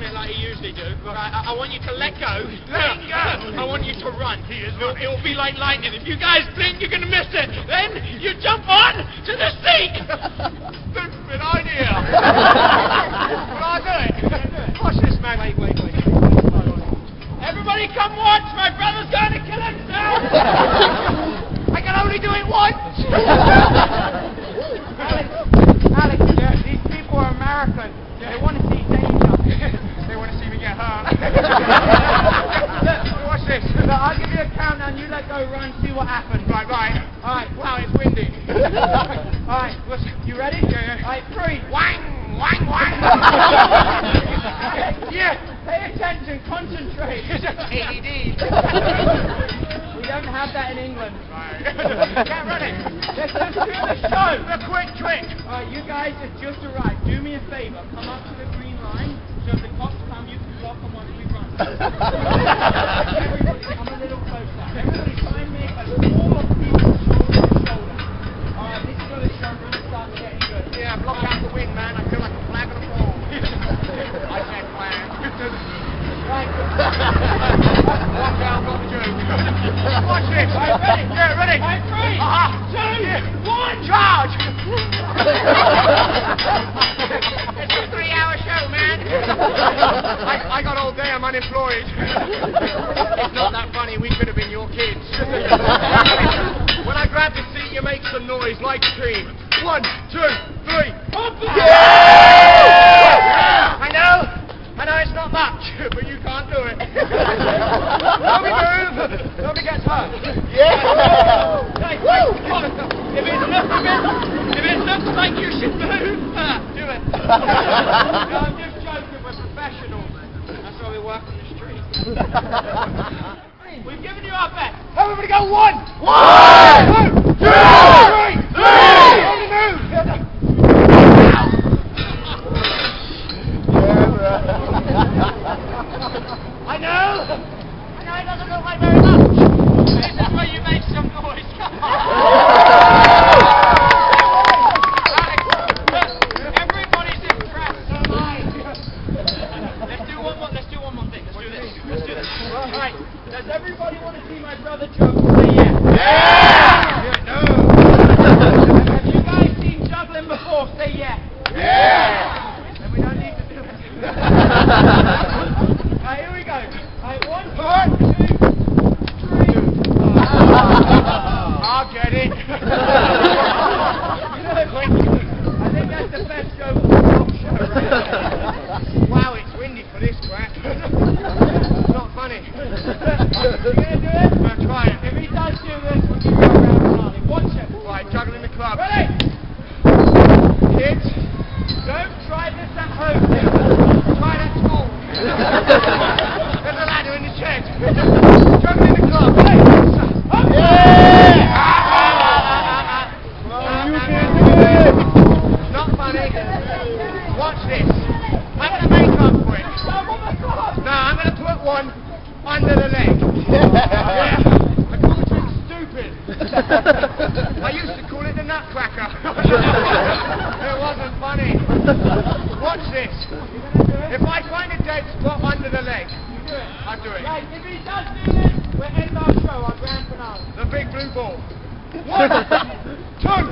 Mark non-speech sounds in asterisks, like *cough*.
done it like you usually do. Right, I, I want you to let go. Let go. I want you to run. It'll, it'll be like lightning. If you guys blink, you're going to miss it, then you jump on to the seat. *laughs* Stupid idea. *laughs* but I'll do it. Watch this, man. Wait, wait, wait. Everybody come watch. My brother's going to kill himself. *laughs* I can only do it once. Alex, Alex, yeah, these people are American. They want to see danger. they want to see me get hurt. Look, Watch this. look, I'll give you a countdown. You let go, run, see what happens. Right, right. All right, Wow, it's windy. all right. You ready? Yeah, yeah. All right, three. Wang, wang, wang. *laughs* yeah. Pay attention. Concentrate. AED. we don't have that in England. Right. Get ready. Let's just do the show. A quick trick. All right, you guys have just arrived. Do me a favor. Come up to the green line. So if the cops come, you can block them once we run. *laughs* Everybody, come a little closer. Everybody, try and make a wall of people shoulder to shoulder. All right, this is where the show really starts getting good. Yeah, block out the wind, man. I feel like a flag on the wall. *laughs* I said flag. Right. *laughs* your kids. *laughs* when I grab the seat, you make some noise like a. One, two, three. I know. I know it's not much, *laughs* but you can't do it. Nobody move. Nobody gets hurt. Yeah. Hey. If it looks, if it, if it looks like you should move, ah, do it. *laughs* no, I'm just joking. We're professionals. That's why we work on the street. We've given you our best. Everybody go one. One, two, three, three. Nobody move. *laughs* I know. I know it doesn't look like very much. This is where you make some noise. Come on. Alex, everybody's impressed. So am I. Let's do one more. Let's do one more thing. Let's do this. Let's do this. Right. Does everybody want to see my brother Joe? Say yes. Yeah. No. Have you guys seen juggling before? Say yes. Yeah. Then we don't need to do it. *laughs* Alright, here we go. Alright, one, two, three. I'll get it. *laughs* I think that's the best show for the whole show right wow, it's windy for this crap. *laughs* Not funny. There. You gonna do it? Try it. If he does do this, we'll it. Right, juggling the club. Ready? Kids, Don't try this at home. try it at school. There's a ladder in the. Juggling the club. Hey. Up. Yeah. Ah, ah, ah, ah, ah. You Ah, can ah, do ah. it. Not funny. Watch this. I'm gonna make up for it. Oh my God. Now I'm gonna put one under the leg. Yeah. I call the trick stupid. I used to call it the nutcracker. it wasn't funny. Watch this. If I find a dead spot under the leg, Do it. I'll do it. Right, if he does do this, we'll end our show, our grand finale. The big blue ball. One, *laughs* two,